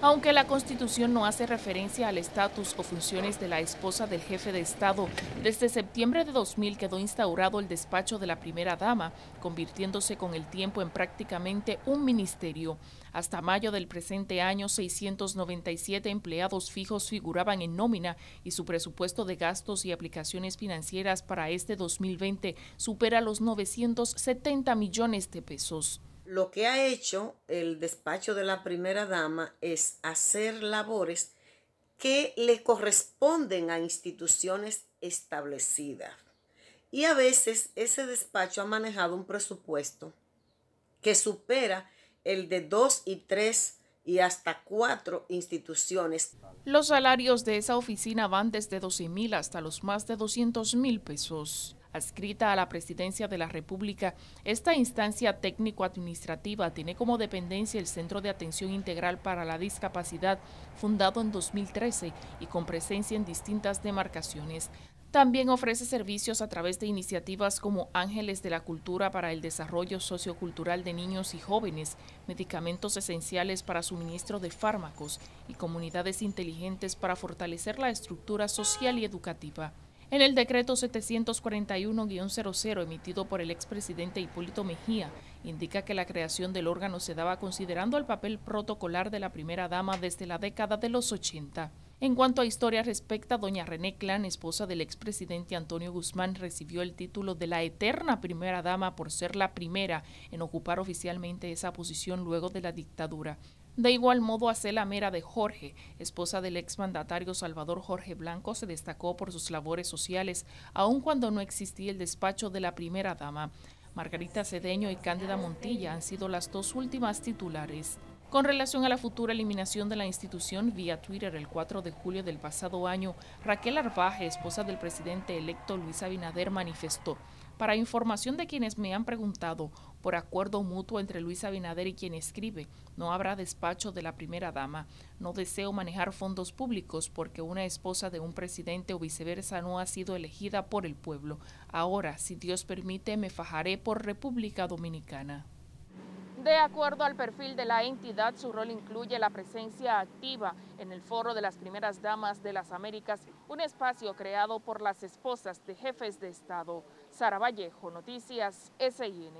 Aunque la Constitución no hace referencia al estatus o funciones de la esposa del jefe de Estado, desde septiembre de 2000 quedó instaurado el despacho de la primera dama, convirtiéndose con el tiempo en prácticamente un ministerio. Hasta mayo del presente año, 697 empleados fijos figuraban en nómina y su presupuesto de gastos y aplicaciones financieras para este 2020 supera los 970 millones de pesos lo que ha hecho el despacho de la primera dama es hacer labores que le corresponden a instituciones establecidas. Y a veces ese despacho ha manejado un presupuesto que supera el de dos y tres y hasta cuatro instituciones. Los salarios de esa oficina van desde 12 mil hasta los más de 200 mil pesos adscrita a la Presidencia de la República, esta instancia técnico-administrativa tiene como dependencia el Centro de Atención Integral para la Discapacidad, fundado en 2013 y con presencia en distintas demarcaciones. También ofrece servicios a través de iniciativas como Ángeles de la Cultura para el Desarrollo Sociocultural de Niños y Jóvenes, medicamentos esenciales para suministro de fármacos y comunidades inteligentes para fortalecer la estructura social y educativa. En el decreto 741-00 emitido por el expresidente Hipólito Mejía, indica que la creación del órgano se daba considerando el papel protocolar de la primera dama desde la década de los 80. En cuanto a historia respecta, doña René Clan, esposa del expresidente Antonio Guzmán, recibió el título de la eterna primera dama por ser la primera en ocupar oficialmente esa posición luego de la dictadura. De igual modo, Acela Mera de Jorge, esposa del exmandatario Salvador Jorge Blanco, se destacó por sus labores sociales, aun cuando no existía el despacho de la primera dama. Margarita Cedeño y Cándida Montilla han sido las dos últimas titulares. Con relación a la futura eliminación de la institución vía Twitter el 4 de julio del pasado año, Raquel Arbaje, esposa del presidente electo Luis Abinader, manifestó para información de quienes me han preguntado, por acuerdo mutuo entre Luis Abinader y quien escribe, no habrá despacho de la primera dama. No deseo manejar fondos públicos porque una esposa de un presidente o viceversa no ha sido elegida por el pueblo. Ahora, si Dios permite, me fajaré por República Dominicana. De acuerdo al perfil de la entidad, su rol incluye la presencia activa en el Foro de las Primeras Damas de las Américas, un espacio creado por las esposas de jefes de Estado. Sara Vallejo, Noticias SIN.